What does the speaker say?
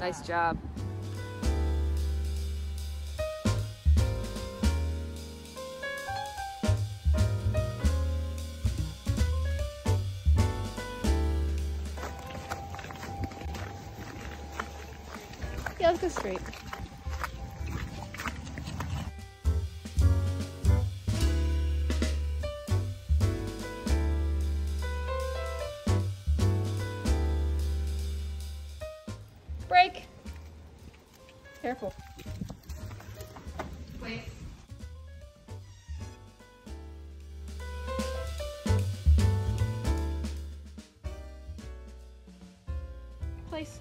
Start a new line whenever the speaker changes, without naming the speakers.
Nice job.
Yeah, let's go straight. Break. Careful.
Wait.
Place.